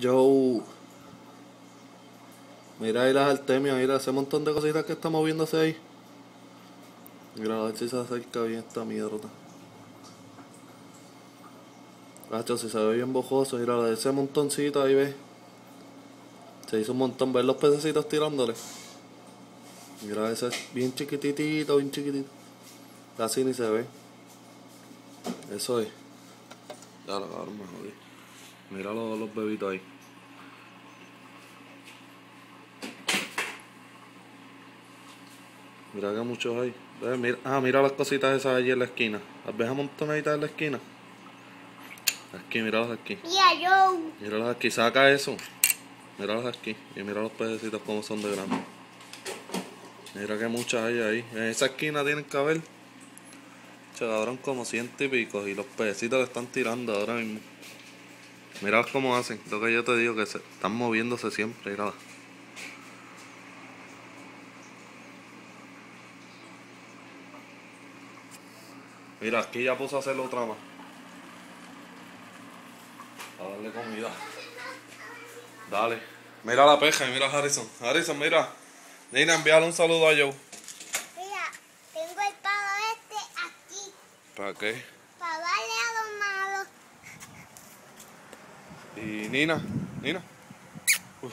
Joe. Mira ahí las artemias, mira ese montón de cositas que está moviéndose ahí. Mira a ver si se acerca bien esta mierda. Gacho, si se ve bien bojoso, mira ese montoncito ahí ve. Se hizo un montón, ver los pececitos tirándole. Mira ese bien chiquititito, bien chiquitito. Casi ni se ve. Eso es. Ya lo cabrón me jodí. Mira los, los bebitos ahí. Mira que muchos hay. Mira, ah, mira las cositas esas allí en la esquina. Las ves amontonaditas en la esquina. Aquí, míralas aquí. Mira, yo. Míralas aquí, saca eso. Míralas aquí. Y mira los pececitos como son de grandes. Mira que muchas hay ahí. En esa esquina tienen que haber. Cabrón como ciento y pico. Y los pececitos le están tirando ahora mismo. Mira cómo hacen. Lo que yo te digo que se están moviéndose siempre. Mira. Mira, aquí ya puse a hacer otra más. A darle comida. Dale. Mira la peja y mira a Harrison. Harrison, mira. Nina, envíale un saludo a Joe. Mira, tengo el palo este aquí. ¿Para qué? Para darle a los malos. Y Nina, Nina. Uy.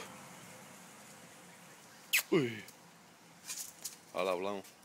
Uy. Ahora hablamos.